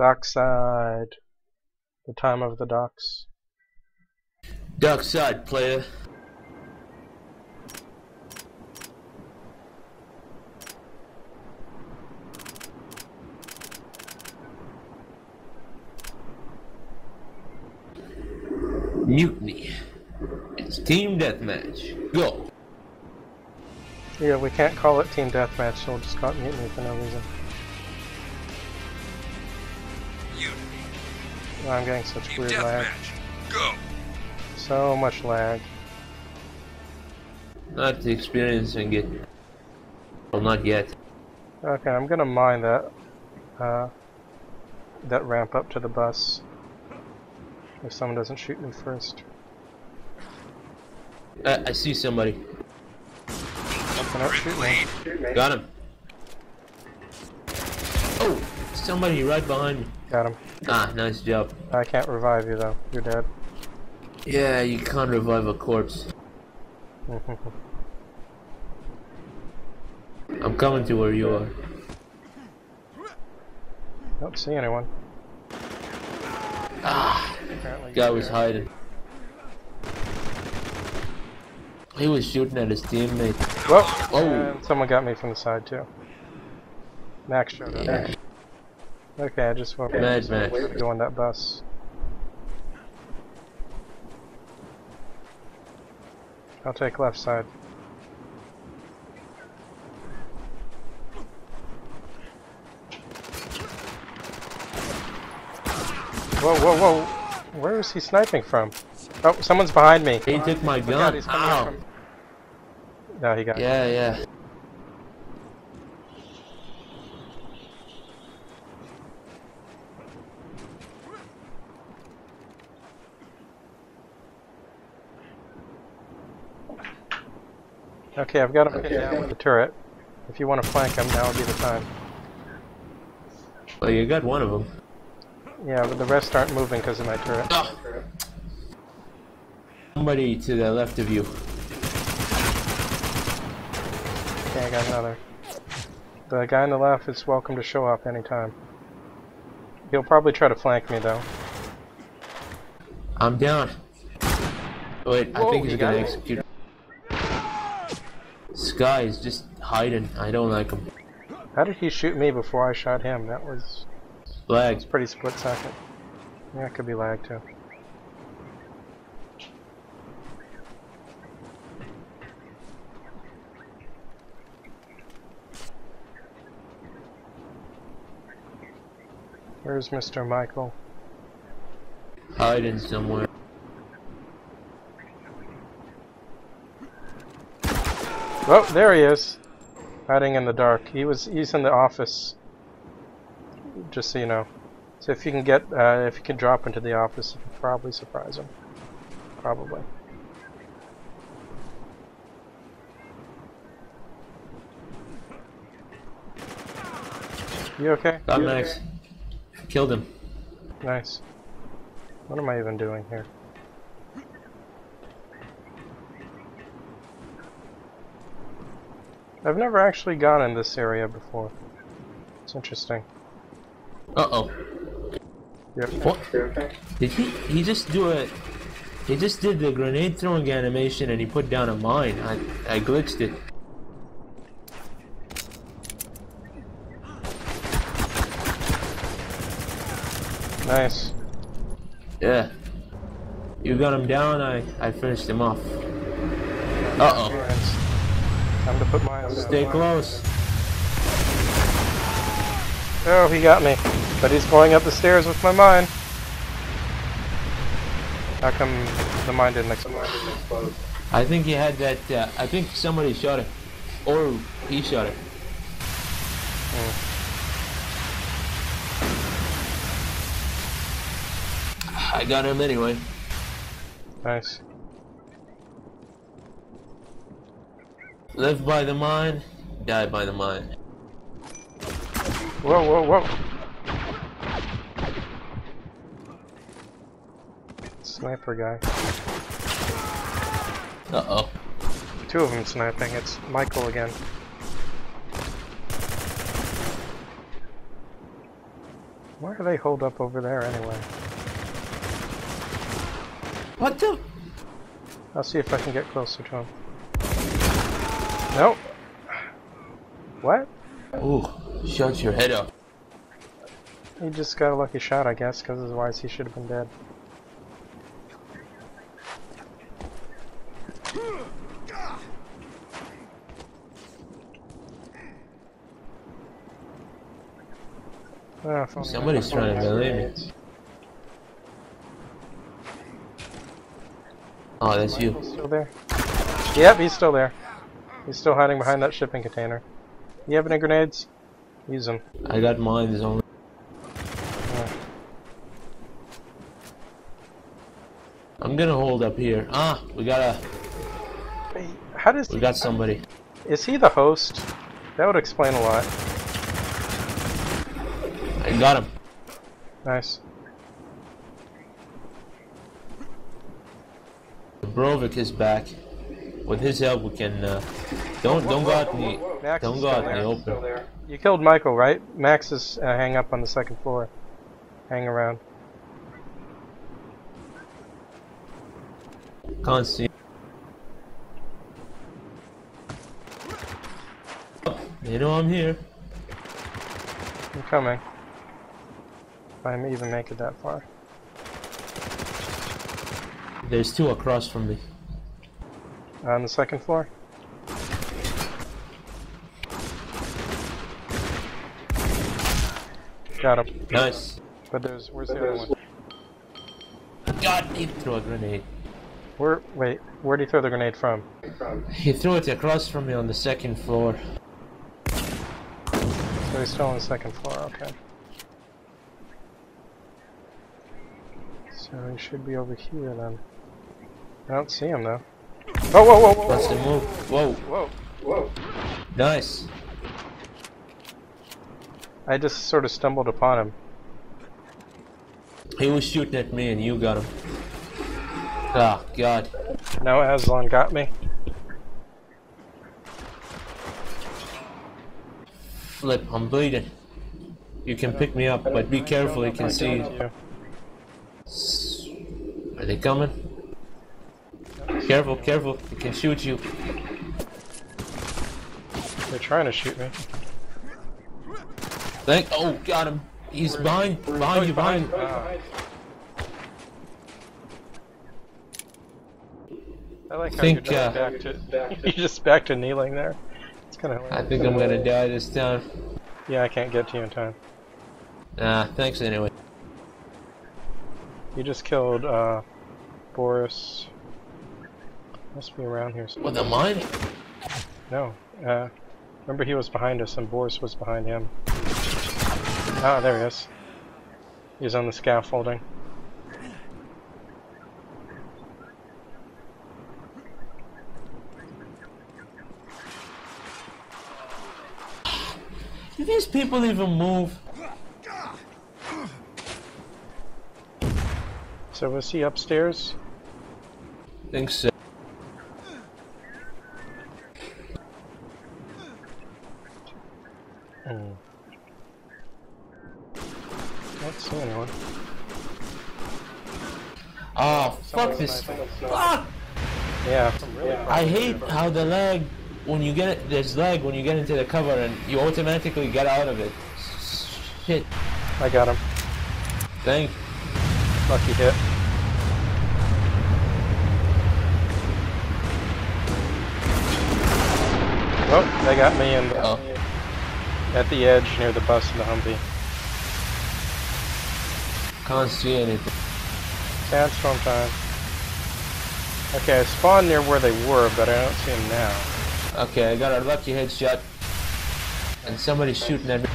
Dockside. The time of the docks. Dark side, player. Mutiny. It's team deathmatch. Go. Yeah, we can't call it team deathmatch, so we'll just call it mutiny for no reason. Mutiny. Oh, I'm getting such Team weird lag. deathmatch. Go. So much lag. Not experiencing it. Well, not yet. Okay, I'm gonna mine that uh, that ramp up to the bus. If someone doesn't shoot me first. I, I see somebody. Can I shoot me? Got him. Oh, somebody right behind me. Got him. Ah, nice job. I can't revive you though. You're dead. Yeah, you can't revive a corpse. I'm coming to where you are. Don't see anyone. Ah, Apparently guy was there. hiding. He was shooting at his teammate. Whoa! Oh. Someone got me from the side too. Max showed up. Yeah. Okay, I just Mad Max. go on that bus. I'll take left side. Whoa, whoa, whoa! Where is he sniping from? Oh, someone's behind me. He took my Oh gun. he's coming Ow. from- No, he got me. Yeah, Okay, I've got him pinned down with the turret. If you want to flank him, now would be the time. Well, you got one of them. Yeah, but the rest aren't moving because of my turret. Ah. Somebody to the left of you. Okay, I got another. The guy on the left is welcome to show up anytime. He'll probably try to flank me though. I'm down. Wait, I think he's he's gonna execute. Sky is just hiding. I don't like him. How did he shoot me before I shot him? That was Lag. It's pretty split second. Yeah, it could be lag too. Where's Mr. Michael? Hiding somewhere. Oh, there he is. Hiding in the dark. He was he's in the office. Just so you know. So if you can get uh, if you can drop into the office, you can probably surprise him. Probably. You okay? Got You Max. okay? Killed him. Nice. What am I even doing here? I've never actually gone in this area before. It's interesting. Uh oh. Yep. What? Did he? He just do a. He just did the grenade throwing animation and he put down a mine. I I glitched it. Nice. Yeah. You got him down. I I finished him off. Uh oh. Mines. Time to put down. Stay close. Oh, he got me. But he's going up the stairs with my mine. How come the mine didn't explode? I think he had that. Uh, I think somebody shot it, or he shot it. I got him anyway. Nice. Live by the mine, die by the mine. Whoa, whoa, whoa. Sniper guy. Uh oh. Two of them sniping. It's Michael again. Why are they holed up over there anyway? What the? I'll see if I can get closer to him. Nope. What? Ooh, shut your head up. He just got a lucky shot, I guess, because otherwise he should have been dead. Ah, I Somebody's had trying to melee me. Oh, that's you. Still there? Yep, he's still there. He's still hiding behind that shipping container. You have any grenades? Use them. I got mines only. I'm gonna hold up here. Ah, we got a, Wait, how does we he, got somebody. is he the host? That would explain a lot. I got him. Nice. Borovic is back. With his help, we can. Uh, don't don't go out in the Max don't go out in the open. You killed Michael, right? Max is uh, hang up on the second floor. Hang around. Can't see. You know I'm here. I'm coming. If I even make it that far. There's two across from me. On the second floor? Got him. Nice. But there's where's the other one? God, he threw a grenade. Where wait, where'd he throw the grenade from? He threw it across from me on the second floor. So he's still on the second floor, okay. So he should be over here then. I don't see him though. Oh whoa whoa whoa What's the whoa move? Whoa, whoa whoa! nice. I just sort of stumbled upon him. He was shooting at me and you got him. Oh, God. Now Aslan got me. Flip, I'm bleeding. You can pick me up, but be careful, he can see you. you. Are they coming? Careful, careful, he can shoot you. They're trying to shoot me. Thank. Oh, got him. He's behind, behind you, behind. Ah. I like how Think, you're uh, just back to you're just back to kneeling there. It's kind of I think I'm gonna die this time. Yeah, I can't get to you in time. Ah, thanks anyway. You just killed uh, Boris. Must be around here. somewhere. With a mine? No. Uh, remember he was behind us and Boris was behind him. Ah, there he is. He's on the scaffolding. Do these people even move? So was he upstairs? I think so. Hmm. Don't see anyone. Oh, fuck this. Fuck! Yeah. I hate how the lag, when you get, there's lag when you get into the cover and you automatically get out of it. Shit. I got him. Thank Lucky hit. Oh, they got me in the, Oh. at the edge near the bus and the Humvee. Can't see anything. Sandstorm time. Okay, I spawned near where they were, but I don't see them now. Okay, I got a lucky headshot. And somebody's shooting at me.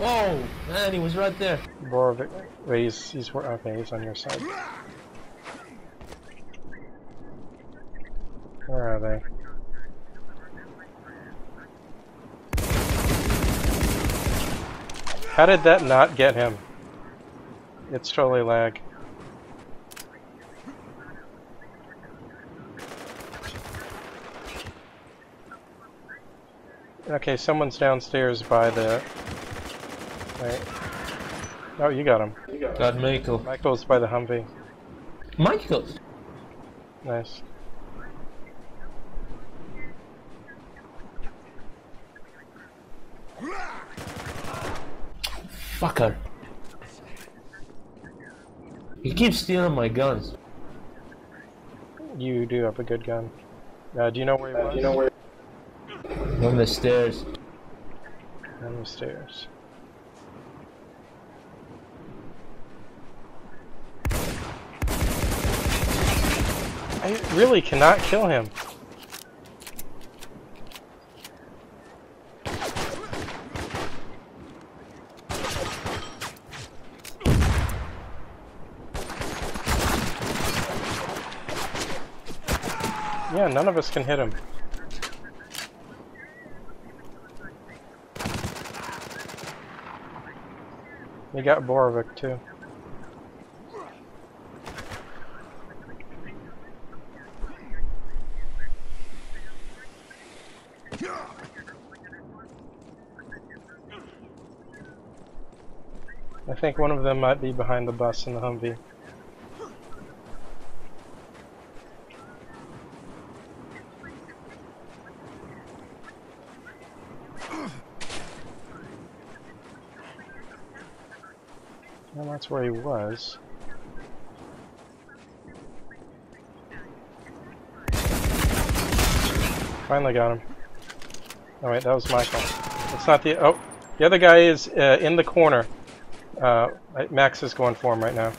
Whoa! Man, he was right there. Borovic. Wait, he's he's okay. He's on your side. Where are they? How did that not get him? It's totally lag. Okay, someone's downstairs by the. Wait. Oh, you got him. Got Michael. Michael's by the Humvee. Michael! Nice. Fucker. He keeps stealing my guns. You do have a good gun. Uh, do you know where he was? Do You know where? On the stairs. On the stairs. I really cannot kill him. Yeah, none of us can hit him. You got Borovic too. I think one of them might be behind the bus in the Humvee. Well, that's where he was. Finally got him. Oh wait, that was Michael. It's not the- oh! The other guy is uh, in the corner. Uh, Max is going for him right now.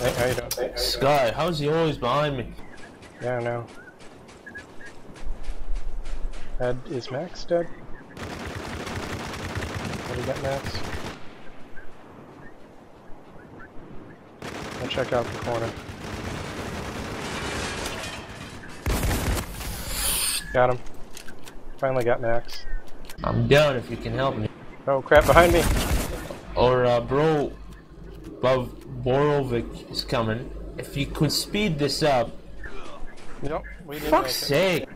Hey, how you doing? Sky, how's he always behind me? Yeah, I know. Ed, is Max dead? You got, Max? I'll check out the corner. Got him. Finally got Max. I'm down if you can help me. Oh crap, behind me! Or, uh, bro, Bob Borovic is coming. If you could speed this up. Nope, we didn't Fuck's sake!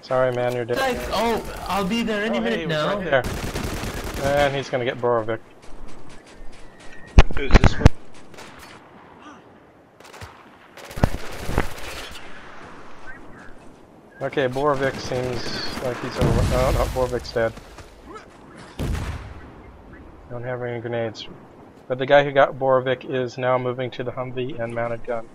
Sorry man, you're dead. Like, oh, I'll be there any Oh, minute he was now. right there. And he's gonna get Borovic. Who's this one? Okay, Borovic seems like he's over. Oh, no, Borovic's dead. Don't have any grenades. But the guy who got Borovic is now moving to the Humvee and mounted gun.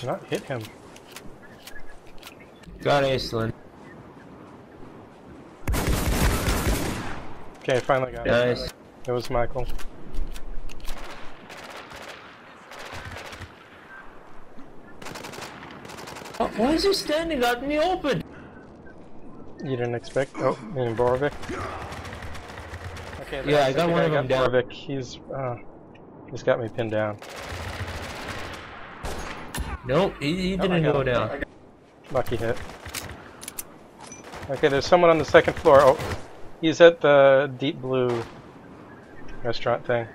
Did not hit him. Got Aislinn. Okay, finally got it. Nice. It was Michael. Oh, why is he standing out in the open? You didn't expect. Oh, you mean Borovic? Okay, Yeah, I the got guy one of them down. Borovic. He's uh, he's got me pinned down. Nope, he, he Oh, didn't got go him. down. Lucky hit. Okay, there's someone on the second floor. Oh, he's at the deep blue restaurant thing.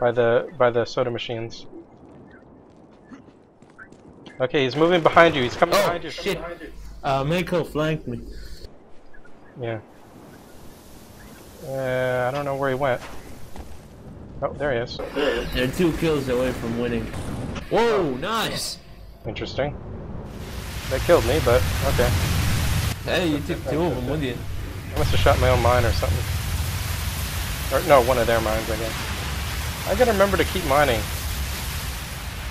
By the by the soda machines. Okay, he's moving behind you. He's coming Oh, behind you. shit. Uh, Mako flanked me. Yeah. Uh, I don't know where he went. Oh, there he is. They're two kills away from winning. Whoa, nice! Interesting. That killed me, but okay. Hey, you took two of them with you. I must have shot my own mine or something. Or no, one of their mines, I guess. I gotta remember to keep mining.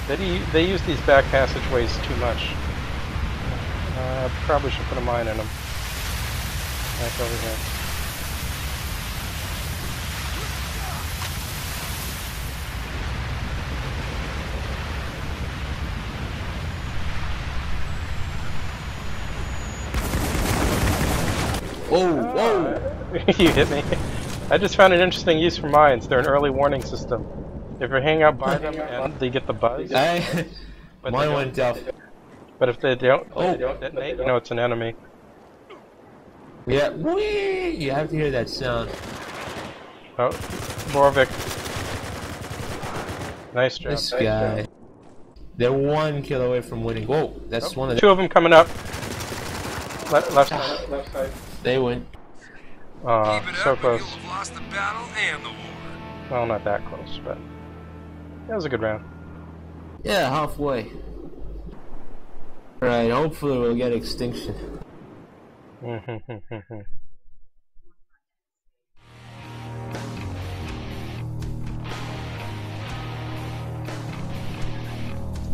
They, they use these back passageways too much. Uh, probably should put a mine in them. Back over here. Whoa, whoa! you hit me. I just found an interesting use for mines. They're an early warning system. If you hang out by them and they get the buzz, I, but, mine went off. but if they don't, Oh. they don't detonate, you know it's an enemy. Yeah, whee! You have to hear that sound. Oh, Borovic. Nice job. This guy. They're one kill away from winning. Whoa, that's oh, one of them. Two of them coming up. Le left side. Ah. Left side. They win. Aw, uh, Keep it so up close. you'll lost the battle and the war. Well, not that close, but that was a good round. Yeah, halfway. Right, hopefully we'll get extinction.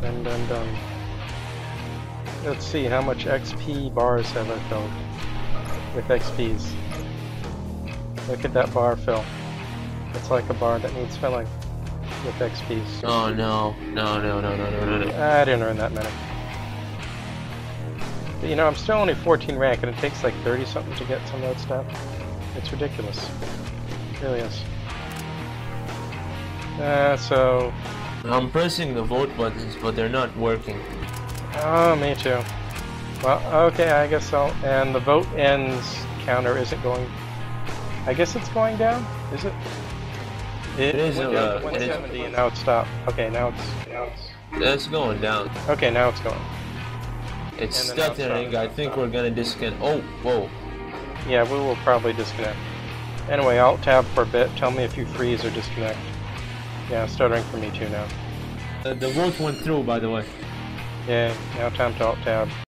dun dun dun. Let's see how much XP bars have I filled with XPs. Look at that bar fill. It's like a bar that needs filling with XPs. Oh no, no, no, no, no, no, no, no. I didn't earn that many. But you know, I'm still only 14 rank, and it takes like 30 something to get some of that stuff. It's ridiculous. It really is. Uh, so, I'm pressing the vote buttons, but they're not working. Oh, me too. Well, okay, I guess so. And the vote ends counter isn't going. I guess it's going down. Is it? It is, went down uh, it is- 170 and now it's stopped. Okay, now it's now it's. It's going down. Okay, now it's going. It's stuttering. outside. I think we're gonna disconnect. Oh, whoa. Yeah, we will probably disconnect. Anyway, Alt tab for a bit. Tell me if you freeze or disconnect. Yeah, stuttering for me too now. Uh, the vote went through, by the way. Yeah, now time to Alt tab.